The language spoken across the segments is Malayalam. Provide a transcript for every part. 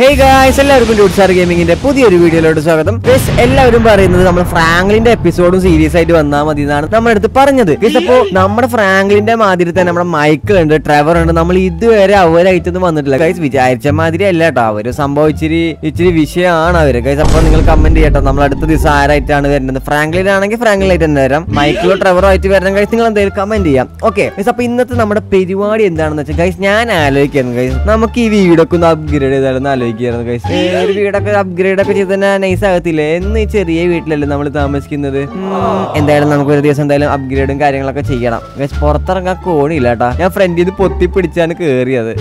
ഹേയ് ഗായ്സ് എല്ലാവർക്കും ഡൂട്ട്സാർ ഗെയിമിങ്ങിന്റെ പുതിയൊരു വീഡിയോയിലോട്ട് സ്വാഗതം. ഗൈസ് എല്ലാവരും പറയുന്നത് നമ്മൾ ഫ്രാങ്ക്ലിന്റെ എപ്പിസോഡും സീരീസ് ആയിട്ട് വന്നാൽ മതി എന്നാണ് നമ്മുടെ അടുത്ത് പറഞ്ഞത്. ഗൈസ് അപ്പോ നമ്മുടെ ഫ്രാങ്ക്ലിന്റെ മാതിരി തന്നെ നമ്മുടെ മൈക്കിൾ ഉണ്ട് ട്രെവർ ഉണ്ട് നമ്മൾ ഇതുവരെ അവരായിട്ടൊന്നും വന്നിട്ടില്ല. ഗൈസ് വിചാരിച്ച മാതിരി അല്ല കേട്ടോ അവർ സംഭവിച്ചിരി ഇച്ചിരി വിഷയമാണ് അവർ. ഗൈസ് അപ്പൊ നിങ്ങൾ കമന്റ് ചെയ്യട്ടോ നമ്മൾ അടുത്ത ദിവസം ആരായിട്ടാണ് വരുന്നത്? ഫ്രാങ്ക്ലിൻ ആണെങ്കിൽ ഫ്രാങ്ക്ലിൻ ആയിട്ട് തന്നെ വരാം. മൈക്കിളോ ട്രെവറോ ആയിട്ട് വരണം. ഗൈസ് നിങ്ങൾ എന്തെങ്കിലും കമന്റ് ചെയ്യാം. ഓക്കെ ഗൈസ് അപ്പൊ ഇന്നത്തെ നമ്മുടെ പരിപാടി എന്താണെന്ന് വെച്ചാൽ ഗൈസ് ഞാൻ ആലോചിക്കുന്നു ഗൈസ് നമുക്ക് ഈ വീടൊക്കെ ഒന്ന് അപ്ഗ്രേഡ് ചെയ്താലെന്ന് ആലോചിക്കായിരുന്നു ഗൈസ് ഒരു വീടൊക്കെ അപ്ഗ്രേഡ് ഒക്കെ ചെയ്ത് തന്നെ നൈസ് ആകത്തില്ലേ? എന്ന് ഈ ചെറിയ വീട്ടിലല്ലേ നമ്മൾ താമസിക്കുന്നത്? എന്തായാലും നമുക്ക് ഒരു ദിവസം എന്തായാലും അപ്ഗ്രേഡും കാര്യങ്ങളൊക്കെ ചെയ്യണം. ഗൈസ് പുറത്തിറങ്ങാൻ കോണില്ല കേട്ടാ ഞാൻ ഫ്രണ്ടിൽ നിന്ന് പൊത്തി പിടിച്ചാണ് കേറിയത്.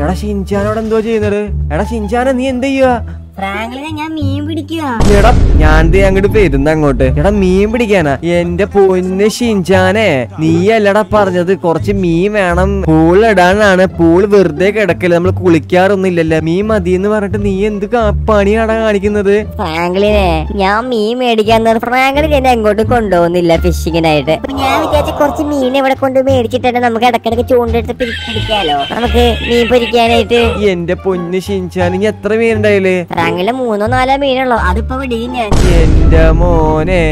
എടാ ഷിൻചാനോട് എന്തോ ചെയ്യുന്നത്? എടാ ഷിൻചാന നീ എന്ത് ചെയ്യുക ഞാൻ മീൻ പിടിക്കുക. എടാ ഞാൻ അങ്ങോട്ട് വരുന്ന അങ്ങോട്ട്. എടാ മീൻ പിടിക്കാനാ. എന്റെ പൊന്ന് ഷിൻചാനെ നീ അല്ലടാ പറഞ്ഞത്. കുറച്ച് മീൻ വേണം. പൂൾ ഇടാനാണ്. പൂൾ വെറുതെ കിടക്കൽ നമ്മൾ കുളിക്കാറൊന്നും ഇല്ലല്ലോ മീൻ മതി എന്ന് പറഞ്ഞിട്ട് നീ എന്ത് പണിയാടാ കാണിക്കുന്നത്? ഫ്രാങ്ക്ലിനെ ഞാൻ മീൻ മേടിക്കാൻ ഫ്രാങ്ക്ലിൻ എന്നെ എങ്ങോട്ടും കൊണ്ടുപോകുന്നില്ല ഫിഷിങ്ങിനായിട്ട്. ഞാൻ വിചാരിച്ച കുറച്ച് മീൻ ഇവിടെ കൊണ്ട് മേടിച്ചിട്ടുണ്ട്. നമുക്ക് ഇടക്കിടക്ക് ചൂണ്ടെടുത്ത് പിടിക്കാലോ. നമുക്ക് മീൻ പൊരിക്കാനായിട്ട്. എന്റെ പൊന്ന് ഷിൻചാൻ ഇനി എത്ര മീൻ ഉണ്ടായില്ലേ? ഫ്രാങ്കിലെ മൂന്നോ നാലോ മീനുള്ളോ. അതിപ്പോ വിടിയും ഞാൻ. എന്റെ മോനെ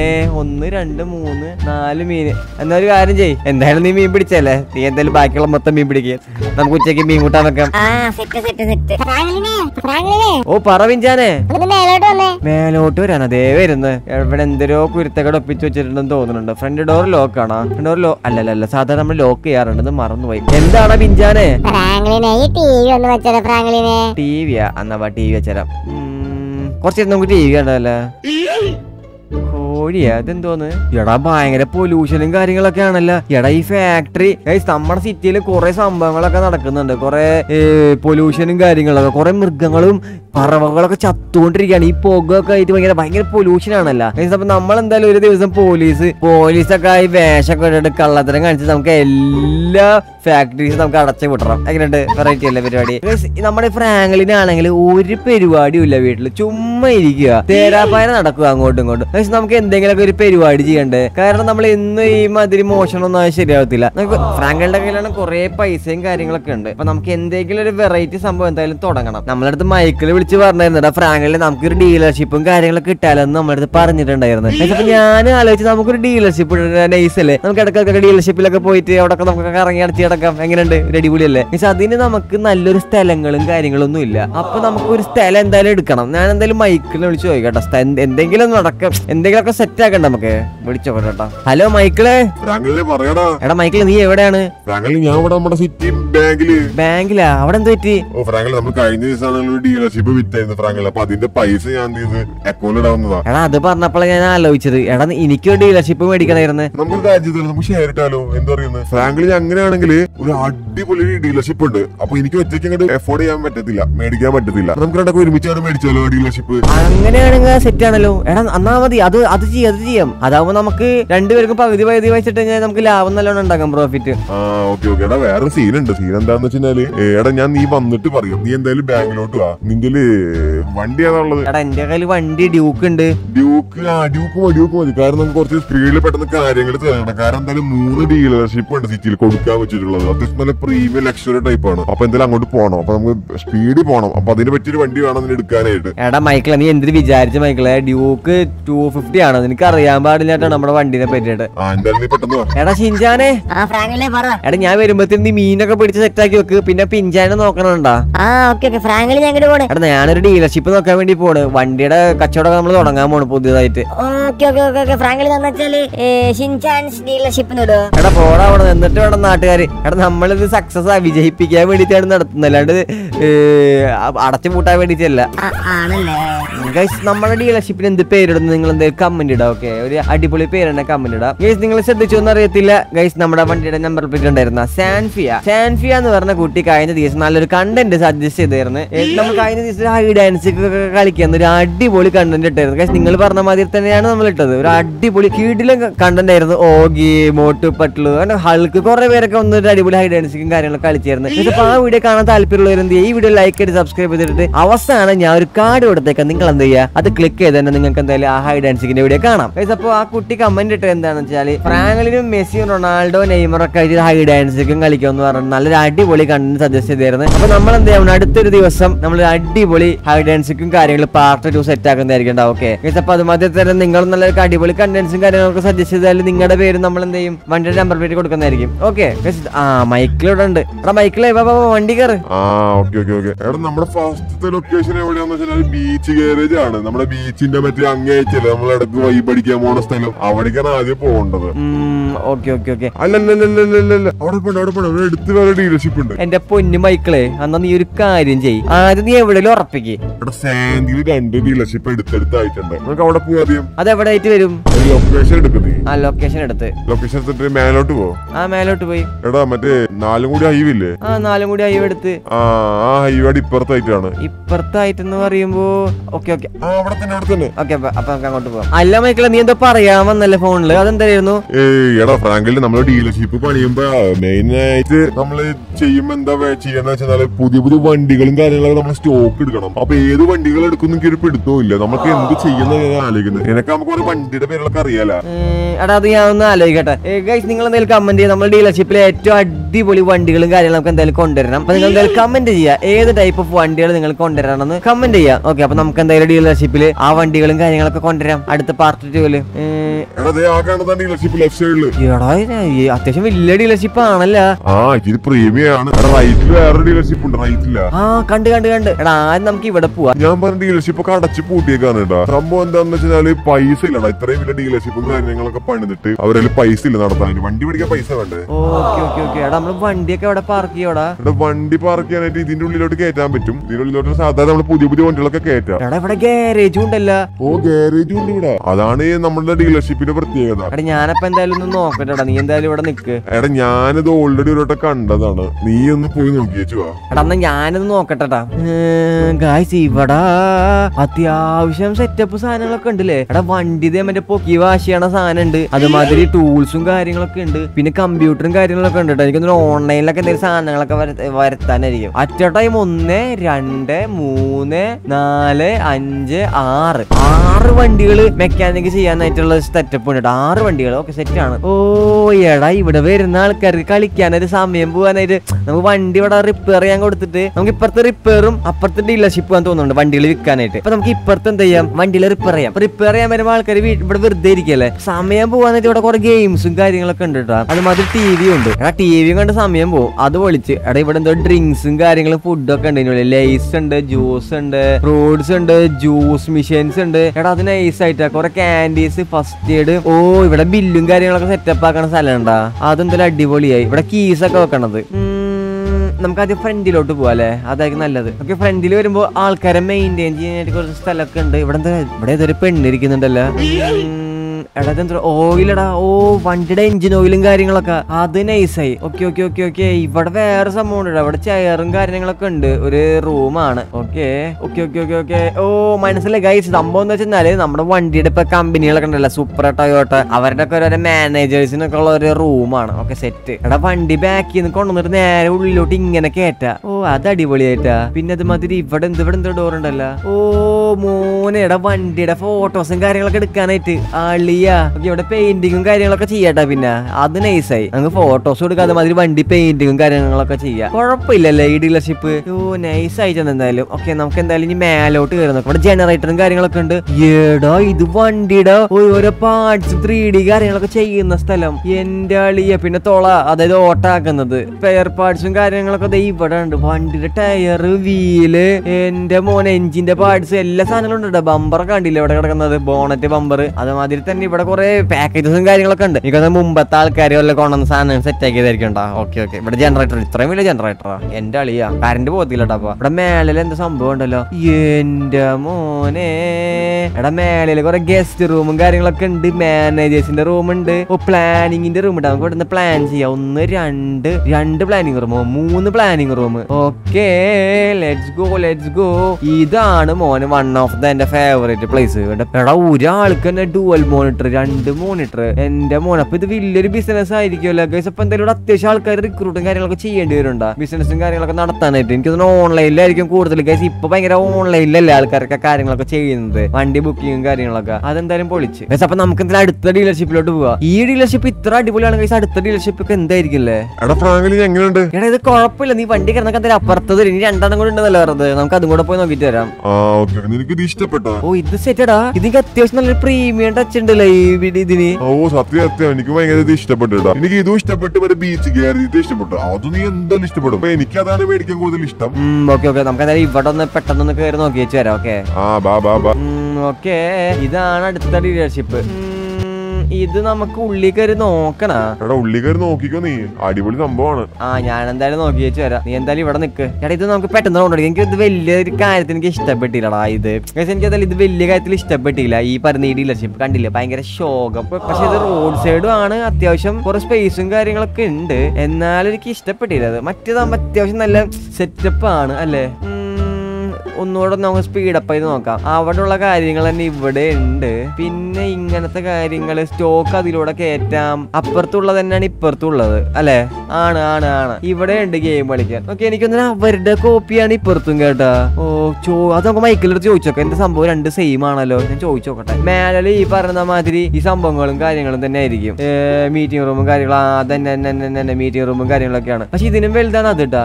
ഒന്ന് രണ്ട് മൂന്ന് നാല് മീന്. എന്നാ ഒരു കാര്യം ചെയ് എന്തായാലും നീ മീൻ പിടിച്ചല്ലേ? നീ എന്തായാലും ബാക്കിയുള്ള മൊത്തം മീൻ പിടിക്കുക നമുക്ക് ഉച്ചയ്ക്ക് മീൻ കൂട്ടാൻ വെക്കാം. ആ സെറ്റ് സെറ്റ് സെറ്റ് ഫ്രാങ്ക്ലിനെ ഫ്രാങ്ക്ലിനെ ഓ പറ മേലോട്ട് വന്നേ. മേലോട്ട് വരാൻ അതേ വരുന്നത് എവിടെ എന്തോ കുരുത്തക്കട ഒപ്പിച്ച് വെച്ചിട്ടുണ്ടെന്ന് തോന്നുന്നുണ്ട്. ഫ്രണ്ട് ഡോർ ലോക്ക് ആണോ? ഫ്രണ്ട് ഡോർ ലോ അല്ലല്ല അല്ല സാധാരണ നമ്മൾ ലോക്ക് ചെയ്യാറുണ്ട്. മറന്നുപോയി. എന്താണ് ഈ ടി വി ഒന്ന് വെച്ചത് ഫ്രാങ്ക്ലിനെ ടി വിയാ. എന്നാ ടി വി വെച്ചരാം. കുറച്ച് നേരം നമുക്ക് ടി വി കണ്ടല്ലേ കോഴിയാ അതെന്തോന്ന്? എടാ ഭയങ്കര പൊല്യൂഷനും കാര്യങ്ങളൊക്കെ ആണല്ലോ. എടാ ഈ ഫാക്ടറി നമ്മുടെ സിറ്റിയിൽ കുറെ സംഭവങ്ങളൊക്കെ നടക്കുന്നുണ്ട്. കുറെ പൊല്യൂഷനും കാര്യങ്ങളൊക്കെ കുറെ മൃഗങ്ങളും പറവകളൊക്കെ ചത്തുകൊണ്ടിരിക്കുകയാണ്. ഈ പുകയൊക്കെ ആയിട്ട് ഭയങ്കര ഭയങ്കര പൊല്യൂഷൻ ആണല്ലോ. അപ്പൊ നമ്മൾ എന്തായാലും ഒരു ദിവസം പോലീസ് പോലീസൊക്കെ ആയി വേഷമൊക്കെ ഇട്ടിട്ട് കള്ളത്തരം കാണിച്ച് നമുക്ക് എല്ലാ ഫാക്ടറീസ് നമുക്ക് അടച്ചു വിട്ടണം എങ്ങനെയുണ്ട്? വെറൈറ്റി അല്ലേ പരിപാടി? നമ്മുടെ ഫ്രാങ്ക്ലിനാണെങ്കിൽ ഒരു പരിപാടിയും ഇല്ല വീട്ടിൽ ചുമ്മാ ഇരിക്കുക. തേരാപ്പായ നടക്കുക അങ്ങോട്ടും ഇങ്ങോട്ടും. പക്ഷെ നമുക്ക് എന്തെങ്കിലുമൊക്കെ ഒരു പരിപാടി ചെയ്യണ്ടേ? കാരണം നമ്മൾ ഇന്നും ഈ മാതിരി മോഷണമൊന്നും ആയാലും ശരിയാവത്തില്ല. നമുക്ക് ഫ്രാങ്ക്ലിന്റെ കയ്യിലാണ് കുറെ പൈസയും കാര്യങ്ങളൊക്കെ ഉണ്ട്. അപ്പൊ നമുക്ക് എന്തെങ്കിലും ഒരു വെറൈറ്റി സംഭവം എന്തായാലും തുടങ്ങണം. നമ്മളടുത്ത് മൈക്കിൾ വിളിച്ച് പറഞ്ഞിരുന്നു ഫ്രാങ്കിൽ നമുക്കൊരു ഡീലർഷിപ്പും കാര്യങ്ങളൊക്കെ കിട്ടാലെന്ന് നമ്മളടുത്ത് പറഞ്ഞിട്ടുണ്ടായിരുന്നു. അപ്പൊ ഞാൻ ആലോചിച്ച് നമുക്കൊരു ഡീലർഷിപ്പ് നൈസ് അല്ലേ? നമുക്ക് ഇടക്കൊക്കെ ഡീലർഷിപ്പിലൊക്കെ പോയിട്ട് അവിടെ നമുക്ക് കറങ്ങി അടച്ച് കിടക്കാം എങ്ങനെയുണ്ട്? ഒരു അടിപൊളിയല്ലേ പക്ഷെ അതിന് നമുക്ക് നല്ലൊരു സ്ഥലങ്ങളും കാര്യങ്ങളൊന്നും ഇല്ല. അപ്പൊ നമുക്ക് ഒരു സ്ഥലം എന്തായാലും എടുക്കണം. ഞാൻ എന്തായാലും മൈക്കിളിനെ വിളിച്ച് ചോദിക്കട്ടെ എന്തെങ്കിലും നടക്കാം എന്തെങ്കിലുമൊക്കെ സെറ്റ് ആക്കണ്ട നമുക്ക്. വിളിച്ചോ കേട്ടോ. ഹലോ മൈക്കിളെ? എടാ മൈക്കിൾ നീ എവിടെയാണ്? ഫ്രാങ്കലിൻ ഞാൻ ഇവിടെ നമ്മുടെ സിറ്റി ബാങ്കിൽ. ബാങ്കിലാ? അവിടെ എന്ത് പറ്റി? കഴിഞ്ഞ ദിവസമാണ് ഒരു ഡീലർഷിപ്പ് വിറ്റായിരുന്നു ഫ്രാങ്കിൽ അപ്പൊ അതിന്റെ പൈസ ഞാൻ എന്ത് ചെയ്ത്? അക്കൗണ്ട് ഇടാവുന്നതാ. എടാ അത് പറഞ്ഞപ്പോഴാണ് ഞാൻ ആലോചിച്ചത്. എടാ എനിക്ക് ഡീലർഷിപ്പ് മേടിക്കണമായിരുന്നു നമുക്ക് രാജ്യത്തിൽ നമുക്ക് ഷെയർ ഇട്ടാലോ? എന്താ പറയുന്നത് ഫ്രാങ്കിൽ അങ്ങനെയാണെങ്കിൽ ഒരു അടിപൊളി ഡീലർഷിപ്പ് ഉണ്ട്. അപ്പൊ എനിക്ക് ഒറ്റയ്ക്ക് അങ്ങോട്ട് എഫോർഡ് ചെയ്യാൻ പറ്റത്തില്ല. മേടിക്കാൻ പറ്റത്തില്ല. നമുക്ക് രണ്ടൊക്കെ ഒരുമിച്ചാണ് മേടിച്ചാലോ ഡീലർഷിപ്പ് അങ്ങനെയാണെങ്കിൽ സെറ്റ് ആണല്ലോ. എടാ എന്നാ മതി. അത് അത് ചെയ്യാം അത് ചെയ്യാം. അതാവുമ്പോ നമുക്ക് രണ്ടുപേർക്കും പകുതി പകുതി വെച്ചിട്ട് നമുക്ക് ലാഭം നല്ലോണം ഉണ്ടാക്കാം പ്രോഫിറ്റ് ആ ഓക്കെ ഓക്കെ എടാ വേറെ സീൻ ഉണ്ട്. സീൻ എന്താന്ന് വെച്ചാൽ എടാ ഞാൻ നീ വന്നിട്ട് പറയും. നീ എന്തായാലും ബാങ്കിലോട്ട് വാ. നിന്റെ വണ്ടി ഏതാണുള്ളത്? എടാ എന്റെ കയ്യിൽ വണ്ടി ഡ്യൂക്ക് ഉണ്ട്. ഡ്യൂക്ക് ആ ഡ്യൂക്ക് മതി ഡ്യൂക്ക് മതി. കാരണം നമുക്ക് കുറച്ച് സ്പീഡിൽ പെട്ടെന്ന് കാര്യങ്ങൾ ചെയ്യണം കാരണം എന്തായാലും മൂന്ന് ഡീലർഷിപ്പ് ഉണ്ട് സിറ്റിയിൽ കൊടുക്കാൻ വെച്ചിട്ടുള്ളത്. അത്യാവശ്യം നല്ല പ്രീമിയം ലക്ഷറി ടൈപ്പ് ആണ്. അപ്പൊ എന്തായാലും അങ്ങോട്ട് പോകണം അപ്പൊ നമുക്ക് സ്പീഡിൽ പോകണം അപ്പൊ അതിന് പറ്റിയൊരു വണ്ടി വേണം അതിന് എടുക്കാനായിട്ട്. എടാ മൈക്കിളെ നീ എന്തിനു വിചാരിച്ച മൈക്കിളെ ഡ്യൂക്ക് ടു ഫിഫ്റ്റി ആണ്. നിനക്ക് അറിയാൻ പാടില്ലാട്ടോ നമ്മുടെ വണ്ടിനെ പറ്റിയിട്ട്. ആ എന്തായാലും നീ പെട്ടെന്ന് വാ. എടാ ഷിൻജാനെ. ആ ഫ്രാങ്ക്ലിനെ പറ. എടാ ഞാൻ വരുമ്പത്തിന് നീ മീനൊക്കെ പിടിച്ച് സെറ്റാക്കി വെക്ക്. പിന്നെ പിഞ്ചാനെ നോക്കണണ്ടാ? ആ ഓക്കെ ഓക്കെ. ഞാൻ ഞങ്ങോട്ട് പോണേ. എടാ ഞാനൊരു ഡീലർഷിപ്പ് നോക്കാൻ വേണ്ടി പോണ്. വണ്ടിയുടെ കച്ചവടം നമ്മൾ തുടങ്ങാൻ പോണ് പുതിയതായിട്ട്. എന്ന് എടാ പോടാ അവിടെ എന്നിട്ട് വേണം നാട്ടുകാര്. എടാ നമ്മളിത് സക്സസ് ആ വിജയിപ്പിക്കാൻ വേണ്ടിയിട്ടാണ് നടത്തുന്നത്. അല്ലാണ്ട് അടച്ചു പൂട്ടാൻ വേണ്ടിയിട്ടല്ല നമ്മുടെ ഡീലർഷിപ്പിന് എന്ത് പേരിടുന്നു? നിങ്ങൾ എന്ത് കമന്റ് ഇടാം ഓക്കെ ഒരു അടിപൊളി പേര് തന്നെ കമന്റ് ഇടാം. ഗൈസ് നിങ്ങൾ ശ്രദ്ധിച്ചോന്ന് അറിയത്തില്ല. ഗൈസ് നമ്മുടെ വണ്ടിയുടെ നമ്പർ പ്ലേറ്റ് ഉണ്ടായിരുന്ന സാൻഫിയ സാൻഫിയ എന്ന് പറഞ്ഞ കുട്ടി കഴിഞ്ഞ ദിവസം നല്ലൊരു കണ്ടന്റ് സജസ്റ്റ് ചെയ്തായിരുന്നു. നമ്മൾ കഴിഞ്ഞ ദിവസം ഹൈ ഡാൻസ് കളിക്കുന്ന ഒരു അടിപൊളി കണ്ടന്റ് ഇട്ടായിരുന്നു. ഗൈസ് നിങ്ങൾ പറഞ്ഞ മാതിരി തന്നെയാണ് നമ്മൾ ഇട്ടത്. ഒരു അടിപൊളി കീടിലും കണ്ടന്റ് ആയിരുന്നു. ഓഗി മോട്ടു അങ്ങനെ ഹൾക്ക് കുറെ പേരൊക്കെ വന്ന് ഒരു അടിപൊളി ഹൈ ഡാൻസിക്കും കാര്യങ്ങളൊക്കെ കളിച്ചായിരുന്നു അപ്പൊ ആ വീഡിയോ കാണാൻ താല്പര്യമുള്ളവർ ഈ വീഡിയോ ലൈക്ക് ചെയ്ത് സബ്സ്ക്രൈബ് ചെയ്തിട്ട് അവസാനം ഞാൻ ഒരു കാർഡ് കൊടുത്തേക്കാം. നിങ്ങൾ എന്ത് ചെയ്യുക? അത് ക്ലിക്ക് ചെയ്ത് തന്നെ നിങ്ങൾക്ക് എന്തായാലും ആ ഹൈ ഡാൻസിങ്ങിന്റെ വീഡിയോ കാണാം. ഗൈസ്, അപ്പോൾ ആ കുട്ടി കമന്റ് ഇട്ടത് എന്താണെന്ന് വെച്ചാൽ ഫ്രാങ്കലിനും മെസ്സിയും റൊണാൾഡോ നെയ്മറൊക്കെ ഇതിൽ ഹൈ ഡാൻസിക്കും കളിക്കുമെന്ന് പറഞ്ഞു നല്ലൊരു അടിപൊളി കണ്ടന്റ് സജസ്റ്റ് ചെയ്തായിരുന്നു അപ്പൊ നമ്മൾ എന്ത് ചെയ്യണം അടുത്തൊരു ദിവസം നമ്മൾ അടിപൊളി അടിപൊളി ഹൈഡൻസിക്കും കാര്യങ്ങളും പാർട്ട് ടു സെറ്റ് ആക്കുന്നതായിരിക്കും ഉണ്ടാവും ഓക്കെ അപ്പൊ അതുമാതിരി തന്നെ നിങ്ങൾ നല്ലൊരു അടിപൊളി കണ്ടൻസും കാര്യങ്ങളൊക്കെ സജസ്റ്റ് ചെയ്താൽ നിങ്ങളുടെ പേര് നമ്മൾ എന്ത് ചെയ്യും? വണ്ടിയുടെ നമ്പർ പ്ലേറ്റ് കൊടുക്കുന്നതായിരിക്കും. ഓക്കെ ആ മൈക്കിൾ ഇവിടെ ഉണ്ട്. എടാ വാ, വണ്ടി കയറ് നമ്മുടെ ഫസ്റ്റത്തെ ലൊക്കേഷൻ എവിടെയാന്ന് വെച്ചാൽ ബീച്ച് ഗാരേജ് ആണ്. നമ്മുടെ ബീച്ചിന്റെ മറ്റേ അങ്ങേയച്ചല്ലേ നമ്മൾ ഇടയ്ക്ക് വൈബ് അടിക്കാൻ പോണ സ്ഥലം. അവിടേക്കാണ് ആദ്യം പോകേണ്ടത്. ഓക്കെ ഓക്കെ ഓക്കെ അല്ലല്ലല്ലല്ലല്ല അവിടെ പോണ്ട അവിടെ പോണ്ട. അവിടെ എടുത്ത് വേറെ ഡീലർഷിപ്പ് ഉണ്ട്. എന്റെ പൊന്നു മൈക്കിളെ അന്ന് നീ ഒരു കാര്യം ചെയ്യ്. ആദ്യം നീ എവിടെയെങ്കിലും ഉറപ്പിക്ക്. ആയിട്ട് വരും? ആ ലൊക്കേഷൻ എടുത്ത്. ലൊക്കേഷൻ എടുത്തിട്ട് മേലോട്ട് പോ. ആ മേലോട്ട് പോയി. എടാ മറ്റേ നാലും കൂടി ഹൈവേ ഇല്ലേ? ആ നാലും കൂടി എടുത്ത്. ആ ഇപ്പുറത്തായിട്ടാണ്. പറയുമ്പോ ഓക്കെ ഓക്കെ ഓക്കെ അപ്പൊ നമുക്ക് അങ്ങോട്ട് പോവാം. അല്ല മൈക്കിളെ നീ എന്തോ പറയാമെന്നല്ലേ ഫോണിൽ? അതെന്തായിരുന്നു ഏയ് എടാ ഫ്രാങ്കിൽ നമ്മൾ ഡീലർഷിപ്പ് പണിയുമ്പോ മെയിൻ ആയിട്ട് നമ്മൾ ചെയ്യുമ്പോ എന്താ വേ- ചെയ്യാന്ന് വെച്ചാൽ പുതിയ പുതിയ വണ്ടികളും കാര്യങ്ങളൊക്കെ നമ്മൾ സ്റ്റോക്ക് എടുക്കണം. അപ്പൊ ഏത് വണ്ടികൾ എടുക്കും എനിക്ക് ഒരു പിടുത്തവും ഇല്ല. നമുക്ക് എന്ത് ചെയ്യുന്ന ഞാൻ ആലോചിക്കുന്നത് എനിക്ക് നമുക്ക് ഒരു വണ്ടിയുടെ പേരുകളൊക്കെ അറിയാല. എടാ അത് ഞാൻ ഒന്ന് ആലോചിക്കട്ടെ. ഗൈസ് നിങ്ങൾ എന്തെങ്കിലും കമന്റ് ചെയ്യുക. നമ്മുടെ ഡീലർഷിപ്പിലെ ഏറ്റവും അടിപൊളി വണ്ടികളും കാര്യങ്ങളും നമുക്ക് എന്തായാലും കൊണ്ടുവരണം. അപ്പൊ നിങ്ങൾ എന്തായാലും കമന്റ് ചെയ്യുക. ഏത് ടൈപ്പ് ഓഫ് വണ്ടികൾ നിങ്ങൾ കൊണ്ടുവരണം എന്ന് കമന്റ് ചെയ്യാം ഓക്കെ അപ്പൊ നമുക്ക് എന്തായാലും ഡീലർഷിപ്പിൽ ആ വണ്ടികളും കാര്യങ്ങളൊക്കെ കൊണ്ടുവരാം. അടുത്ത പാർട്ട് ടൂൽ അത്യാവശ്യം വലിയ ഡീലർഷിപ്പ് ആണല്ലോ. ആ ഇത് പ്രീമിയം ആണ്. റൈറ്റിൽ വേറെ ഡീലർഷിപ്പ് ഉണ്ട്. റൈറ്റില്ല ആ കണ്ട് കണ്ട് കണ്ട്. എടാ നമുക്ക് ഇവിടെ പോവാം. ഞാൻ പറഞ്ഞ ഡീലർഷിപ്പ് ഒക്കെ അടച്ചു പൂട്ടിയേക്കാണ് കേട്ടോ സംഭവം എന്താന്ന് വെച്ചാൽ പൈസ ഇല്ലടാ. ഇത്രയും വലിയ ഡീലർഷിപ്പും കാര്യങ്ങളൊക്കെ പണിതിട്ട് അവരിൽ പൈസ ഇല്ല നടത്താൻ വണ്ടി. പിടിക്കാൻ പൈസ വേണ്ടേ? Okay okay okay. എടാ നമ്മൾ വണ്ടിയൊക്കെ ഇവിടെ പാർക്ക് ചെയ്യോടാ? ഇവിടെ വണ്ടി പാർക്ക് ചെയ്യാനായിട്ട് ഇതിന്റെ ഉള്ളിലോട്ട് കയറ്റാൻ പറ്റും. ഇതിന്റെ ഉള്ളിലോട്ട് സാധാരണ നമ്മൾ പുതിയ പുതിയ വണ്ടികളൊക്കെ കയറ്റാം എടാ ഇവിടെ ഗാരേജും ഉണ്ടല്ല. ഓ ഗാരേജും ഉണ്ട് ഇവിടെ. അതാണ് നമ്മുടെ ഡീലർഷിപ്പിന്റെ പ്രത്യേകത. എടാ ഞാനപ്പോ എന്തായാലും ഒന്ന് നോക്കട്ടെ നീ എന്തായാലും ഇവിടെ നിക്ക്. എടാ ഞാനിത് ഓൾറെഡി ഒരു വട്ടം കണ്ടതാണ്. നീ ഒന്ന് പോയി നോക്കിയേച്ചു എടാ എന്നാ ഞാനത് നോക്കട്ടെടാ. ഗായ്സ് ഇവിടെ അത്യാവശ്യം സെറ്റപ്പ് സാധനങ്ങളൊക്കെ ഉണ്ടല്ലേ? എടാ വണ്ടി മറ്റേ പൊക്കി വാഷ് ചെയ്യണ സാധനം ഉണ്ട് അതുമാതിരി ടൂൾസും കാര്യങ്ങളൊക്കെ ഉണ്ട്. പിന്നെ കമ്പ്യൂട്ടറും കാര്യങ്ങളൊക്കെ ഉണ്ട് എനിക്ക് ഓൺലൈനിലൊക്കെ എന്തെങ്കിലും സാധനങ്ങളൊക്കെ വര- വരുത്താനായിരിക്കും. അറ്റ ടൈം ഒന്ന് രണ്ട് മൂന്ന് നാല് അഞ്ച് ആറ്. ആറ് വണ്ടികൾ മെക്കാനിക് ചെയ്യാനായിട്ടുള്ള സെറ്റപ്പ് ഉണ്ട് ആറ് വണ്ടികൾ ഓക്കെ സെറ്റ് ആണ്. ഓ എടാ ഇവിടെ വരുന്ന ആൾക്കാർക്ക് കളിക്കാനൊരു സമയം പോകാനായിട്ട് നമുക്ക് വണ്ടി ഇവിടെ റിപ്പയർ ചെയ്യാൻ കൊടുത്തിട്ട് നമുക്ക് ഇപ്പുറത്തെ റിപ്പയറും അപ്പുറത്തെ ഡീലർഷിപ്പ് പോകാൻ തോന്നുന്നുണ്ട് വണ്ടികൾ വിൽക്കാനായിട്ട്. അപ്പൊ നമുക്ക് ഇപ്പുറത്ത് എന്ത് ചെയ്യാം? വണ്ടിയിൽ റിപ്പയർ ചെയ്യാം. റിപ്പയർ ചെയ്യാൻ വരുമ്പോൾ ആൾക്കാർ ഇവിടെ വെറുതെ ഇരിക്കല്ലേ സമയം പോകാനായിട്ട് ഇവിടെ കുറെ ഗെയിംസും കാര്യങ്ങളൊക്കെ ഉണ്ട് കേട്ടോ അതുമാതിരി ടി വി ഉണ്ട്. ആ ടി വി കണ്ട് സമയം പോകും അത് പൊളിച്ച്. എടാ ഇവിടെ എന്തോ ഡ്രിങ്ക്സും കാര്യങ്ങളും ഫുഡൊക്കെ ഉണ്ട് ഇതിനുള്ളിൽ. ലൈസ് ഉണ്ട് ജ്യൂസ് ഉണ്ട് ഫ്രൂട്ട്സ് ഉണ്ട് ജ്യൂസ് മെഷീൻസ് ഉണ്ട്. എടാ അത് നൈസ് ആയിട്ടാ. കുറെ ക്യാൻഡീസ് ഫസ്റ്റ് എയ്ഡ് ഓ ഇവിടെ ബില്ലും കാര്യങ്ങളൊക്കെ സെറ്റപ്പ് ആക്കണ സ്ഥലം ഉണ്ടാ? അതെന്തായാലും അടിപൊളിയായി. ഇവിടെ കീസ് ഒക്കെ വെക്കണത്. നമുക്ക് ആദ്യം ഫ്രണ്ടിലോട്ട് പോവാം അല്ലേ അതായിരിക്കും നല്ലത്. ഓക്കെ ഫ്രണ്ടിൽ വരുമ്പോൾ ആൾക്കാരെ മെയിന്റെയിൻ ചെയ്യാനായിട്ട് കുറച്ച് സ്ഥലമൊക്കെ ഉണ്ട്. ഇവിടെ ഇവിടെ ഏതൊരു പെണ്ണിരിക്കുന്നുണ്ടല്ലോ എടാ ഇതെന്താ ഓയിലടാ. ഓ വണ്ടിയുടെ എഞ്ചിൻ ഓയിലും കാര്യങ്ങളൊക്കെ. അത് നൈസായി ഓക്കെ ഓക്കെ ഓക്കെ ഓക്കെ ഇവിടെ വേറെ സംഭവം ഇവിടെ ചെയറും കാര്യങ്ങളൊക്കെ ഉണ്ട്. ഒരു റൂമാണ് okay okay okay okay okay ഓ മനസ്സിലായി. ഗൈസ് സംഭവം എന്ന് വെച്ചാൽ നമ്മുടെ വണ്ടിയുടെ ഇപ്പൊ കമ്പനികളൊക്കെ ഉണ്ടല്ലോ. സൂപ്പർ ടൊയോട്ട അവരുടെ ഒക്കെ ഓരോ മാനേജേഴ്സിനൊക്കെ ഉള്ള ഒരു റൂമാണ് ഓക്കെ സെറ്റ് എടാ വണ്ടി ബാക്കിൽ നിന്ന് കൊണ്ടുവന്നിട്ട് നേരെ ഉള്ളിലോട്ട് ഇങ്ങനെ കേറ്റാ. ഓ അത് അടിപൊളിയായിട്ടാ. പിന്നെ അത് മാതിരി ഇവിടെ എന്ത് ഇവിടെ എന്തോ ഡോർ ഉണ്ടല്ലോ? ഓ മോനെ എടാ വണ്ടിയുടെ ഫോട്ടോസും കാര്യങ്ങളൊക്കെ എടുക്കാനായിട്ട് അളിയാ ഇവിടെ പെയിന്റിങ്ങും കാര്യങ്ങളൊക്കെ ചെയ്യാട്ടാ പിന്നെ. അത് നൈസായി നമുക്ക് ഫോട്ടോസ് കൊടുക്കാതെ മാതിരി വണ്ടി പെയിന്റിങ്ങും കാര്യങ്ങളൊക്കെ ചെയ്യാം. കുഴപ്പമില്ലല്ലേ ഈ ഡീലർഷിപ്പ് ഓ നൈസ് ആയിട്ടുണ്ട് എന്തായാലും. ഓക്കെ നമുക്ക് എന്തായാലും ഇനി മേലോട്ട് കയറി നോക്കാം ഇവിടെ ജനറേറ്ററും കാര്യങ്ങളൊക്കെ ഉണ്ട്. ഏടാ ഇത് വണ്ടിയുടെ ഓരോ പാർട്സ് ത്രീ ഡി കാര്യങ്ങളൊക്കെ ചെയ്യുന്ന സ്ഥലം. എന്റെ അളിയ പിന്നെ തൊള അതായത് ഓട്ടാക്കുന്നത് പെയർ പാർട്സും കാര്യങ്ങളൊക്കെ ദേ ഇവിടെ ഉണ്ട്. വണ്ടിയുടെ ടയർ വീൽ എന്റെ മോൻ എഞ്ചിന്റെ പാർട്സ് എല്ലാ സാധനങ്ങളും ഉണ്ട് ബമ്പർ കണ്ടില്ല ഇവിടെ കിടക്കുന്നത്? ബോണറ്റ് ബമ്പർ അതുമാതിരി തന്നെ ഇവിടെ കുറെ പാക്കേജസും കാര്യങ്ങളൊക്കെ ഉണ്ട്. എനിക്കത് മുമ്പത്തെ ആൾക്കാർ വല്ല കൊണ്ടുവന്ന സാധനം സെറ്റ് ആക്കിയതായിരിക്കും ഓക്കെ ഓക്കെ ഇവിടെ ജനറേറ്റർ ഇത്രയും വലിയ ജനറേറ്ററാ എന്റെ അളിയാ. കറണ്ട് പോകത്തില്ല അപ്പൊ ഇവിടെ മേളിൽ എന്ത് സംഭവം ഉണ്ടല്ലോ? എന്റെ മോനെ. ഇവിടെ മേളിൽ കുറെ ഗസ്റ്റ് റൂമും കാര്യങ്ങളൊക്കെ ഉണ്ട്. മാനേജേഴ്സിന്റെ റൂം ഉണ്ട്. പ്ലാനിങ്ങിന്റെ റൂം ഉണ്ട് നമുക്ക് ഇവിടുന്ന് പ്ലാൻ ചെയ്യാം. ഒന്ന് രണ്ട്. രണ്ട് പ്ലാനിങ് റൂമോ മൂന്ന് planning room okay let's go let's go ഇതാണ് മോന് വൺ ഓഫ് ദ എന്റെ ഫേവറേറ്റ് പ്ലേസ് ഇവിടെ ഒരാൾക്ക് തന്നെ ഡുവൽ മോണിറ്റർ മോണിറ്റർ രണ്ട് മോണിറ്റർ എന്റെ മോൻ അപ്പൊ ഇത് വലിയൊരു ബിസിനസ് ആയിരിക്കുമല്ലോ ഗൈസ് അപ്പൊ എന്തായാലും അത്യാവശ്യം ആൾക്കാർ റിക്രൂട്ടും കാര്യങ്ങളൊക്കെ ചെയ്യേണ്ടി വരുന്നുണ്ട്? ബിസിനസ്സും കാര്യങ്ങളൊക്കെ നടത്താനായിട്ട്. എനിക്ക് തോന്നുന്നു ഓൺലൈനിലായിരിക്കും കൂടുതൽ ഗൈസ് ഇപ്പൊ ഭയങ്കര ഓൺലൈനിലല്ലേ ആൾക്കാരൊക്കെ കാര്യങ്ങളൊക്കെ ചെയ്യുന്നത്. വണ്ടി ബുക്കിങ്ങും കാര്യങ്ങളൊക്കെ. അതെന്തായാലും പൊളിച്ച്. ഗൈസ് അപ്പൊ നമുക്ക് എന്തായാലും അടുത്ത ഡീലർഷിപ്പിലോട്ട് പോവാ. ഈ ഡീലർഷിപ്പ് ഇത്ര അടിപൊളിയാണ് ഗൈസ് അടുത്ത ഡീലർഷിപ്പ് ഒക്കെ എന്തായിരിക്കില്ലേ എടാ ഫ്രാങ്കിലി എങ്ങനെയുണ്ട്? എടാ ഇത് കുഴപ്പമില്ല നീ വണ്ടി കിടന്നൊക്കെ എന്തായാലും അപ്പുറത്തത് ഇനി രണ്ടെണ്ണം കൂടെ ഉണ്ടല്ലോ പറഞ്ഞത് നമുക്ക് അതും കൂടെ പോയി നോക്കിട്ട് വരാം. ഓ ഇത് സെറ്റടാ ഇതിന് അത്യാവശ്യം നല്ലൊരു പ്രീമിയം ടച്ച് ഉണ്ടല്ലേ? ഇതിന്. ഓ സത്യം സത്യം. എനിക്ക് ഭയങ്കര ഇത് ഇഷ്ടപ്പെട്ടു എനിക്ക് ഇതും ഇഷ്ടപ്പെട്ട്. മറ്റേ ബീച്ച് കയറിയിട്ട് ഇഷ്ടപ്പെട്ടു. അത് നീ എന്തായാലും ഇഷ്ടപ്പെടും എനിക്ക് അതാണ് മേടിക്കാൻ കൂടുതൽ ഇഷ്ടം. ഓക്കെ ഓക്കെ നമുക്ക് എന്തായാലും ഇവിടെ ഒന്ന് പെട്ടെന്ന് കയറി നോക്കി വെച്ച് വരാം ഓക്കെ ആ ബാ ബാ ബാ. ഓക്കെ ഇതാണ് അടുത്ത ഡീലർഷിപ്പ് ഇത് നമുക്ക് ഉള്ളിക്കരി കയറി നോക്കണ. എടാ ഉള്ളി കയറി നോക്കിക്കോ നീ. അടിപൊളി സംഭവമാണ്. ആ ഞാൻ എന്തായാലും നോക്കി വെച്ച് വരാം. നീ എന്തായാലും ഇവിടെ നിക്ക്. എടാ ഇത് നമുക്ക് പെട്ടെന്ന് കൊണ്ടുപോയി എനിക്ക് ഇത് വലിയൊരു കാര്യത്തിന് എനിക്ക് ഇഷ്ടപ്പെട്ടില്ലടാ ഇത്. പക്ഷെ എനിക്ക് എന്തായാലും ഇത് വലിയ കാര്യത്തിൽ ഇഷ്ടപ്പെട്ടില്ല. ഈ പറഞ്ഞ ഈ ഡീലർഷിപ്പ് കണ്ടില്ല? ഭയങ്കര ശോകം. പക്ഷെ ഇത് റോഡ് സൈഡും ആണ്. അത്യാവശ്യം കുറെ സ്പേസും കാര്യങ്ങളൊക്കെ ഉണ്ട്. എന്നാലും എനിക്ക് ഇഷ്ടപ്പെട്ടില്ല അത്. മറ്റേതാകുമ്പോ അത്യാവശ്യം നല്ല സെറ്റപ്പ് ആണ് അല്ലേ? ഒന്നുകൂടെ നമുക്ക് സ്പീഡപ്പ് ചെയ്ത് നോക്കാം. അവിടെയുള്ള കാര്യങ്ങൾ തന്നെ ഇവിടെ ഉണ്ട്. പിന്നെ ഇങ്ങനത്തെ കാര്യങ്ങൾ സ്റ്റോക്ക് അതിലൂടെ കയറ്റാം അപ്പുറത്തുള്ളത് തന്നെയാണ് ഇപ്പുറത്തുള്ളത് അല്ലെ? ആണ് ആണ് ആണ്. ഇവിടെ ഉണ്ട് ഗെയിം കളിക്കാൻ. ഓക്കെ എനിക്കൊന്നും അവരുടെ കോപ്പിയാണ് ഇപ്പുറത്തും കേട്ടാ. ഓ ചോ അത് നമുക്ക് മൈക്കിലെടുത്ത് ചോദിച്ചോക്കെ. എന്റെ സംഭവം രണ്ട് സെയിം ആണല്ലോ. ഞാൻ ചോദിച്ചു നോക്കട്ടെ മേലെ ഈ പറഞ്ഞ മാതിരി ഈ സംഭവങ്ങളും കാര്യങ്ങളും തന്നെ ആയിരിക്കും. മീറ്റിംഗ് റൂമും കാര്യങ്ങളും. അതന്നെ തന്നെ മീറ്റിംഗ് റൂമും കാര്യങ്ങളൊക്കെയാണ്. പക്ഷെ ഇതിനും വലുതാണ് അത് കേട്ടാ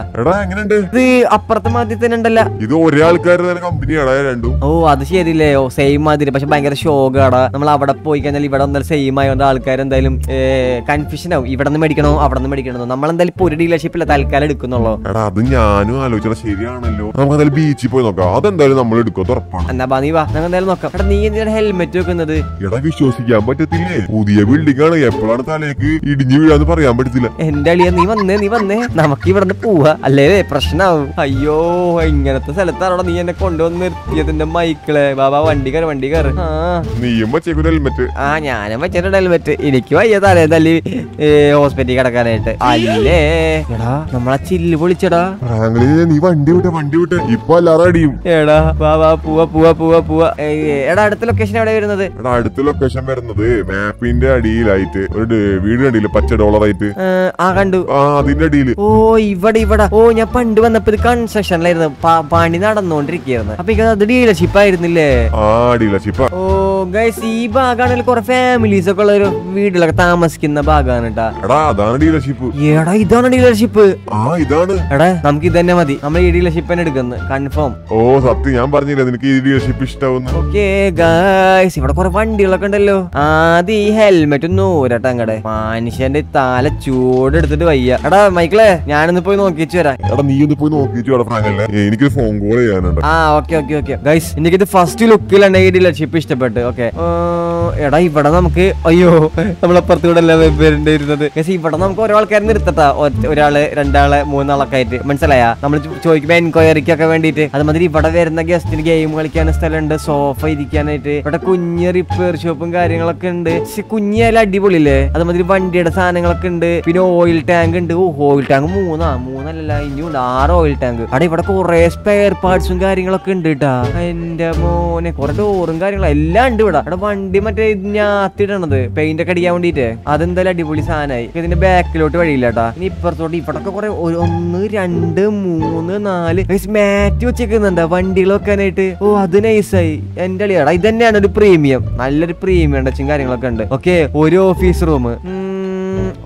ഇത് അപ്പുറത്തെ മാതിരി തന്നെ ഉണ്ടല്ലോ. ഇത് ഒരേ ആൾക്കാർ തന്നെ കമ്പനിയാടാ രണ്ടും. ഓ അത് ശരിയല്ലേ. ഓ സെയിം മാതിരി. പക്ഷെ ഭയങ്കര ഷോക്കാടാ നമ്മൾ അവിടെ പോയി കഴിഞ്ഞാൽ ഇവിടെ ഒന്നും സെയിം ആയതുകൊണ്ട് ആൾക്കാർ എന്തായാലും കൺഫ്യൂഷൻ ആവും. ഇവിടെ നിന്ന് മേടിക്കണോ അവിടെ നിന്ന് മേടിക്കണോ. നമ്മൾ എന്തായാലും ഇപ്പൊ ഒരു ഡീലർഷിപ്പില്ല തൽക്കാലം എടുക്കുന്നുള്ളൂ. എടാ അത് ഞാനും ആലോചിച്ചത് ശരിയാണല്ലോ. നമുക്ക് എന്തായാലും ബീച്ചിൽ പോയി നോക്കാം. അതെന്തായാലും നമ്മൾ എടുക്കും ഉറപ്പാണ്. എന്നാ ബാ നീ വാ. എന്തായാലും നോക്കാം. എടാ നീ എന്തിനാണ് ഹെൽമെറ്റ് വെക്കുന്നത്? എടാ വിശ്വസിക്കാൻ പറ്റത്തില്ലേ? പുതിയ ബിൽഡിംഗ് ആണ്. എപ്പോഴാണ് തലേക്ക് ഇടിഞ്ഞു വീഴാന്ന് പറയാൻ പറ്റത്തില്ല. എന്റെ അളിയ നീ വന്നേ നീ വന്നേ. നമുക്ക് ഇവിടെ നിന്ന് പോവാ. അല്ലേ പ്രശ്നമാവും അയ്യോ ഇങ്ങനത്തെ സ്ഥലത്താണോ നീ എന്നെ കൊണ്ടുവന്ന് നിർത്തിയതിന്റെ മൈക്കിളെ ബാബാ വണ്ടി കയറി വണ്ടി കയറി. നീയും വെച്ചേക്കൊരു ഹെൽമെറ്റ് ആ ഞാനും വെച്ചിട്ടുണ്ട് ഹെൽമെറ്റ് എനിക്ക് വയ്യ തലേ തല്ലി ഹോസ്പിറ്റലിൽ കിടക്കാനായിട്ട്. അല്ലേ? എടാ. നമ്മളെ ചില്ല് പൊളിച്ചടാ. നീ വണ്ടി വിട്ടെ വണ്ടി വിട്ടെ. ഇപ്പൊ എല്ലാരും അടിയും. എടാ വാ വാ പൂവ പൂവ പൂവ പൂവ. എടാ അടുത്ത ലൊക്കേഷൻ എവിടെ വരുന്നത്? എടാ അടുത്ത ലൊക്കേഷൻ വരുന്നത് മാപ്പിന്റെ അടിയിലായിട്ട്. ഒരു വീട് കണ്ടില്ലേ പച്ച ഡോളർ ആയിട്ട് ആ കണ്ടു. ആ അതിന്റെ അടിയിൽ ഓ ഇവിടെ ഇവിടെ. ഓ ഞാൻ പണ്ട് വന്നപ്പോ ഇത് കൺസ്ട്രക്ഷനിലായിരുന്നു പണി നടന്നുകൊണ്ടിരിക്കുകയായിരുന്നു അപ്പൊ അത് ഡീലർഷിപ്പ് ആയിരുന്നില്ലേ? ആ ഡീലർഷിപ്പ് ഓ ഗൈസ് ഈ ഭാഗമാണെങ്കിൽ കുറെ ഫാമിലീസ് ഒക്കെ ഉള്ള ഒരു വീട്ടിലൊക്കെ താമസിക്കുന്ന ഭാഗമാണ് കേട്ടാ എടാ അതാണ് ഡീലർഷിപ്പ് എടാ ഇതാണ് ഡീലർഷിപ്പ് ആ ഇതാണ്. എടാ നമുക്ക് ഇത് തന്നെ മതി. നമ്മൾ ഈ ഡീലർഷിപ്പ് തന്നെ എടുക്കുന്നത്. കൺഫേം ഓ സത്യം ഞാൻ പറഞ്ഞില്ല നിനക്ക് ഈ ഡീലർഷിപ്പ് ഇഷ്ടാവുന്നു. ഓക്കെ ഗായ്സ് ഇവിടെ കുറെ വണ്ടികളൊക്കെ ഉണ്ടല്ലോ. ആദ്യം ഈ ഹെൽമെറ്റ് ഒന്ന് ഊരട്ടെ അങ്ങടെ. മനുഷ്യന്റെ തല ചൂടെടുത്തിട്ട് വയ്യ. എടാ മൈക്കിളെ ഞാനൊന്ന് പോയി നോക്കിച്ചു വരാം. എടാ നീ ഒന്ന് പോയി നോക്കിച്ചു എനിക്ക് ഫ്രാങ്കല്ലേ. ഫോൺ കോൾ ചെയ്യാനുണ്ട്. ആ ഓക്കെ ഓക്കെ ഓക്കെ ഗൈസ് എനിക്ക് ഫസ്റ്റ് ലുക്കിലാണ് ഈ ഡീലർഷിപ്പ് ഇഷ്ടപ്പെട്ട്. ഓക്കെ എടാ ഇവിടെ നമുക്ക് അയ്യോ നമ്മളപ്പുറത്ത് കൂടെ അല്ലേ വരേണ്ടിയിരുന്നത് പക്ഷേ ഇവിടെ നമുക്ക് ഓരോ ആൾക്കാരെ നിർത്തട്ടാ. ഒരാൾ രണ്ടാൾ മൂന്നാളൊക്കെ ആയിട്ട്. മനസ്സിലായാ? നമ്മൾ ചോദിക്കുമ്പോ എൻക്വയറിക്കൊക്കെ വേണ്ടിയിട്ട്. അതുമാതിരി ഇവിടെ വരുന്ന ഗസ്റ്റിന് ഗെയിം കളിക്കാൻ സ്ഥലമുണ്ട്. സോഫ ഇരിക്കാനായിട്ട്. ഇവിടെ കുഞ്ഞ് റിപ്പയർ ഷോപ്പും കാര്യങ്ങളൊക്കെ ഉണ്ട്. പക്ഷെ കുഞ്ഞായാലും അടിപൊളിയില്ലേ? അതുമാതിരി വണ്ടിയുടെ സാധനങ്ങളൊക്കെ ഉണ്ട്. പിന്നെ ഓയിൽ ടാങ്ക് ഉണ്ട്. ഓ ഓയിൽ ടാങ്ക് മൂന്നാ? മൂന്നല്ല ഇനിയും ആറ് ഓയിൽ ടാങ്ക് അവിടെ ഇവിടെ കുറെ സ്പെയർ പാർട്സും കാര്യങ്ങളൊക്കെ ഉണ്ട് കേട്ടാ എന്റെ മോനെ കുറെ ഡോറും കാര്യങ്ങളും എല്ലാം ഉണ്ട് ഇവിടെ. അവിടെ വണ്ടി മറ്റേ ഞാത്തിടണത് പെയിന്റ് ഒക്കെ അടിക്കാൻ വേണ്ടിട്ട്. അതെന്തായാലും അടിപൊളി സാധനമായി. ഇതിന്റെ ബാക്കിലോട്ട് വഴിയില്ല കേട്ടാ ഇനി ഇപ്പുറത്തോട്ട് ഇവിടൊക്കെ കുറെ ഒന്ന് രണ്ട് മൂന്ന് നാല് മാറ്റി വെച്ചേക്കുന്നുണ്ട്. വണ്ടികൾ വെക്കാനായിട്ട്. ഓ അത് നൈസായി എന്റെ അളിയാടാ ഇത് തന്നെയാണ് ഒരു പ്രീമിയം നല്ലൊരു പ്രീമിയം ടച്ചും കാര്യങ്ങളൊക്കെ ഉണ്ട്. ഓക്കെ ഒരു ഓഫീസ് റൂം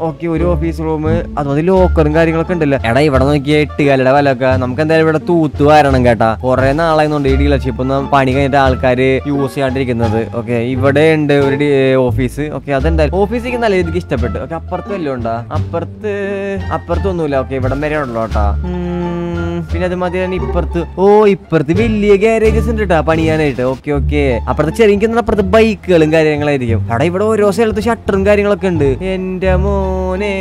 ഓക്കെ ഒരു ഓഫീസ് റൂം അതുപോലെ ലോക്കറും കാര്യങ്ങളൊക്കെ ഉണ്ടല്ലോ? എടാ ഇവിടെ നോക്കിയ എട്ടുകാലയുടെ വലൊക്കെ നമുക്ക് എന്തായാലും ഇവിടെ തൂത്ത് വരണം കേട്ടാ. കുറെ നാളായിരുന്നുണ്ട് ഈ ഡീലർഷിപ്പ് ഒന്നും പണി കഴിഞ്ഞിട്ട് ആൾക്കാര് യൂസ് ചെയ്യാണ്ടിരിക്കുന്നത്. ഓക്കെ ഇവിടെ ഉണ്ട് ഒരു ഓഫീസ് ഓക്കെ അതെന്തായാലും ഓഫീസിലേക്ക് നല്ല രീതിക്ക് ഇഷ്ടപ്പെട്ടു. ഓക്കെ അപ്പുറത്ത് വല്ലതും ഉണ്ടാ? അപ്പുറത്ത് അപ്പുറത്തൊന്നുമില്ല. ഓക്കെ ഇവിടം വരെ ഉള്ളൂ കേട്ടാ. പിന്നെ അതുമാതിരി തന്നെ ഇപ്പുറത്ത് ഓ ഇപ്പുറത്ത് വലിയ ഗാരേജസ് ഉണ്ട് കേട്ടോ പണിയാനായിട്ട്. Okay okay. അപ്പുറത്ത് ചെറിയ അപ്പുറത്ത് ബൈക്കുകളും കാര്യങ്ങളായിരിക്കും. എടാ ഇവിടെ ഓരോ സ്ഥലത്ത് ഷട്ടറും കാര്യങ്ങളൊക്കെ ഉണ്ട്. എന്റെ മോനെ.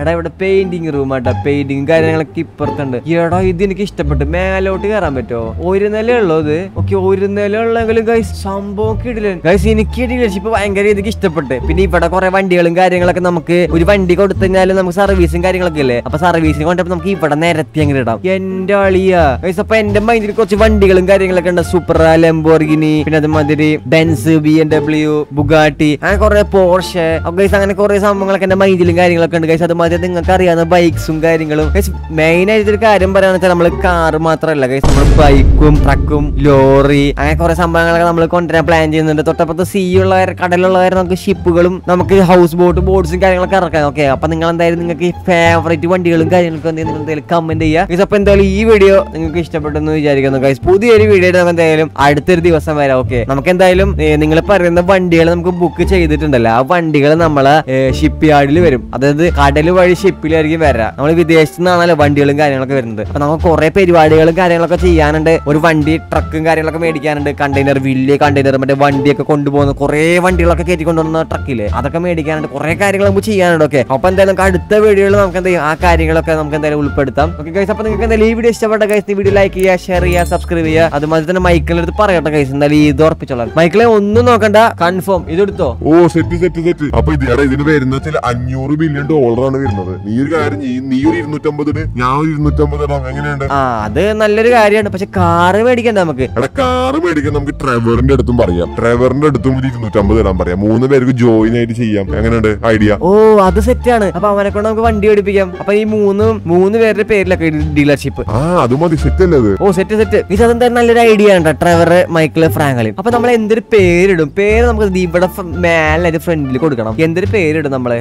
എടാ ഇവിടെ പെയിന്റിങ് റൂം ആട്ടാ പെയിന്റിങ് കാര്യങ്ങളൊക്കെ ഇപ്പുറത്തുണ്ട്. എടാ ഇത് എനിക്ക് ഇഷ്ടപ്പെട്ടു. മേലോട്ട് കയറാൻ പറ്റുമോ? ഒരു നില ഉള്ളൂ ഇത്. ഓക്കെ ഒരു നിലയുള്ളെങ്കിലും ഗൈസ് സംഭവം കിടില്ല ഗൈസ് എനിക്ക് ഡീലർഷിപ്പ് ഭയങ്കര രീതിക്ക് ഇഷ്ടപ്പെട്ട്. പിന്നെ ഇവിടെ കുറെ വണ്ടികളും കാര്യങ്ങളൊക്കെ നമുക്ക് ഒരു വണ്ടി കൊടുത്തു കഴിഞ്ഞാലും നമുക്ക് സർവീസും കാര്യങ്ങളൊക്കെ ഇല്ലേ? അപ്പൊ സർവീസിന് കൊണ്ടപ്പോ നമുക്ക് ഇവിടെ നിരത്തി അങ്ങനെ ഇടാം. എന്റെ അളിയാ. അപ്പൊ എന്റെ മൈൻഡിൽ കുറച്ച് വണ്ടികളും കാര്യങ്ങളൊക്കെ ഉണ്ട്. സൂപ്പർ ലംബോർഗിനി പിന്നെ അതുമാതിരി Benz B M W Bugatti അങ്ങനെ കുറെ പോർഷെ ഗൈസ് അങ്ങനെ കുറെ സംഭവങ്ങളൊക്കെ എന്റെ മൈൻഡിലും കാര്യങ്ങളൊക്കെ ഉണ്ട്. ഗൈസ് അതുമാതിരി നിങ്ങൾക്ക് അറിയാവുന്ന ബൈക്സും കാര്യങ്ങളും. ഗൈസ് മെയിൻ ആയിട്ട് ഒരു കാര്യം പറയാന്ന് വെച്ചാൽ നമ്മൾ കാർ മാത്രമല്ല ഗൈസ് നമ്മൾ ബൈക്കും ട്രക്കും ലോറി അങ്ങനെ കുറെ സംഭവങ്ങളൊക്കെ നമ്മൾ കൊണ്ടുവരാൻ പ്ലാൻ ചെയ്യുന്നുണ്ട്. തൊട്ടപ്പുറത്ത് സീ ഉള്ളവർ കടലുള്ളവർ നമുക്ക് ഷിപ്പുകളും നമുക്ക് ഹൗസ് ബോട്ട് ബോട്ട്സും കാര്യങ്ങളൊക്കെ ഇറക്കാം. ഓക്കെ അപ്പൊ നിങ്ങൾ എന്തായാലും നിങ്ങൾക്ക് ഫേവറേറ്റ് വണ്ടികളും കാര്യങ്ങളൊക്കെ എന്തെങ്കിലും കമന്റ് ചെയ്യുക അപ്പൊ എന്തായാലും ഈ വീഡിയോ നിങ്ങൾക്ക് ഇഷ്ടപ്പെട്ടെന്ന് വിചാരിക്കുന്നു. ഗൈസ് പുതിയൊരു വീഡിയോ നമുക്ക് എന്തായാലും അടുത്തൊരു ദിവസം വരാം ഓക്കെ നമുക്ക് എന്തായാലും നിങ്ങൾ പറയുന്ന വണ്ടികൾ നമുക്ക് ബുക്ക് ചെയ്തിട്ടുണ്ടല്ലോ. ആ വണ്ടികൾ നമ്മളെ ഷിപ്പ് യാർഡിൽ വരും. അതായത് കടൽ വഴി ഷിപ്പിലായിരിക്കും വരാം. നമ്മൾ വിദേശത്തു നിന്നാണല്ലോ വണ്ടികളും കാര്യങ്ങളൊക്കെ വരുന്നത്. അപ്പൊ നമുക്ക് കുറെ പരിപാടികളും കാര്യങ്ങളൊക്കെ ചെയ്യാനുണ്ട്. ഒരു വണ്ടി ട്രക്കും കാര്യങ്ങളൊക്കെ മേടിക്കാനുണ്ട്. കണ്ടെയ്നർ വലിയ കണ്ടെയ്നർ മറ്റേ വണ്ടിയൊക്കെ കൊണ്ടുപോകുന്ന കുറെ വണ്ടികളൊക്കെ കയറ്റി കൊണ്ടുവന്ന ട്രക്കിൽ അതൊക്കെ മേടിക്കാനുണ്ട്. കുറെ കാര്യങ്ങൾ നമുക്ക് ചെയ്യാനുണ്ട് ഓക്കെ അപ്പൊ എന്തായാലും നമുക്ക് അടുത്ത വീഡിയോയിൽ നമുക്ക് എന്തായാലും ആ കാര്യങ്ങളൊക്കെ നമുക്ക് എന്തായാലും ഉൾപ്പെടുത്താം. ഓക്കെ ഗൈസ് അപ്പൊ നിങ്ങൾക്ക് എന്തായാലും ഈ വീഡിയോ ഇഷ്ടപ്പെട്ട കൈസ് ഈ വീഡിയോ ലൈക്ക് ചെയ്യുക ഷെയർ ചെയ്യുക സബ്സ്ക്രൈബ് ചെയ്യുക. അതുമാതിരി തന്നെ മൈക്കിളിന്റെ അടുത്ത് പറയട്ടെ കൈസ് എന്തായാലും ഇത് ഉറപ്പിച്ചോളാം. മൈക്കിളെ ഒന്നും നോക്കണ്ട കൺഫേം ഇതെടുത്തോ ഓ സെറ്റ് സെറ്റ് സെറ്റ്. അപ്പൊ ഇത് എടാ ഇതിന് വരുന്ന വെച്ചാൽ അഞ്ഞൂറ് ബില്യൺ ഡോളറാണ് വരുന്നത്. നീ ഒരു കാര്യം നീ ഒരു ഇരുന്നൂറ്റമ്പതിന് ഞാൻ ഒരു ഇരുന്നൂറ്റമ്പത് എങ്ങനെയുണ്ട്? ആ അത് നല്ലൊരു കാര്യമാണ്. പക്ഷെ കാറ് മേടിക്കണ്ട നമുക്ക്. എടാ കാറ് മേടിക്കാൻ നമുക്ക് ട്രെവറിന്റെ അടുത്തും പറയാം. ട്രെവറിന്റെ അടുത്തും ഒരു ഇരുന്നൂറ്റമ്പത് ഇടാൻ പറയാം. മൂന്ന് പേർക്ക് ജോയിൻ ആയിട്ട് ചെയ്യാം. എങ്ങനെയുണ്ട്? ഐഡിയ? ഓ അത് സെറ്റ് ആണ്. അപ്പൊ അവനെ കൊണ്ട് നമുക്ക് വണ്ടി ഓടിപ്പിക്കാം. അപ്പൊ ഈ മൂന്ന് മൂന്ന് പേരുടെ പേരിലൊക്കെ ഡീലർഷിപ്പ് ആ അത് മതി സെറ്റ് അല്ലേ ഓ സെറ്റ് സെറ്റ്. ഇത് അതെന്തായാലും നല്ലൊരു ഐഡിയ ആണ് ട്രെവർ മൈക്കിൾ ഫ്രാങ്കളിൻ അപ്പൊ നമ്മൾ എന്തൊരു പേരിടും? പേര് നമുക്ക് ഇവിടെ മേലെ ഫ്രണ്ടിൽ കൊടുക്കണം. എന്തൊരു പേരിടും നമ്മൾ?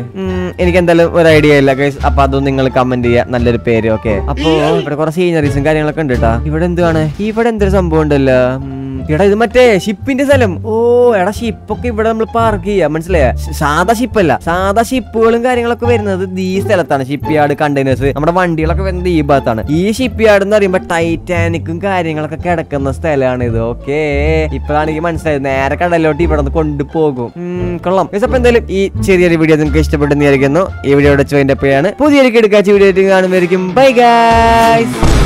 എനിക്ക് എന്തായാലും ഒരു ഐഡിയ ഇല്ല ഗൈസ് അപ്പൊ അതും നിങ്ങൾ കമന്റ് ചെയ്യുക നല്ലൊരു പേര് ഓക്കെ അപ്പോ ഇവിടെ കുറെ സീനറീസും കാര്യങ്ങളൊക്കെ ഉണ്ട് കേട്ടോ ഇവിടെ എന്താണ് ഇവിടെ എന്തൊരു സംഭവം ഉണ്ടല്ലോ? എടാ ഇത് മറ്റേ ഷിപ്പിന്റെ സ്ഥലം. ഓ എടാ ഷിപ്പൊക്കെ ഇവിടെ നമ്മൾ പാർക്ക് ചെയ്യാം മനസ്സിലായ? സാധാ ഷിപ്പല്ല സാധാ ഷിപ്പുകളും കാര്യങ്ങളൊക്കെ വരുന്നത് ഈ സ്ഥലത്താണ്. ഷിപ്പ് യാർഡ് കണ്ടെയ്നേഴ്സ് നമ്മുടെ വണ്ടികളൊക്കെ വരുന്നത് ഈ ഭാഗത്താണ്. ഈ ഷിപ്പ് യാർഡ് എന്ന് പറയുമ്പോ ടൈറ്റാനിക്കും കാര്യങ്ങളൊക്കെ കിടക്കുന്ന സ്ഥലമാണ് ഇത് ഓക്കെ ഇപ്പോഴാണ് എനിക്ക് മനസ്സിലായത്. നേരെ കടലിലോട്ട് ഇവിടെ നിന്ന് കൊണ്ടുപോകും കൊള്ളാം. അപ്പൊ എന്തായാലും ഈ ചെറിയൊരു വീഡിയോ നിങ്ങൾക്ക് ഇഷ്ടപ്പെട്ടെന്ന് ഈ വീഡിയോ വെച്ച് അതിന്റെ പേരാണ് പുതിയൊരു കിടക്കാച്ച വീഡിയോ കാണുമായിരിക്കും ബൈ ഗൈസ്